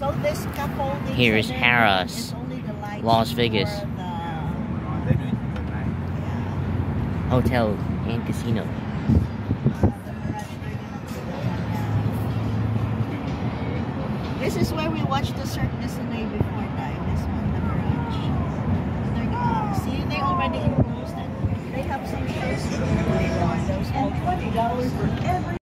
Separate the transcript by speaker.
Speaker 1: So this couple,
Speaker 2: Here is Harrah's,
Speaker 1: is
Speaker 2: Las Vegas.
Speaker 1: the-
Speaker 3: uh,
Speaker 1: yeah.
Speaker 2: Hotel and casino.
Speaker 1: This is where we watched the Cirque du Soleil before tayo. This one, the Mirage. See, they already enclosed it. They have some shows. And $20 for every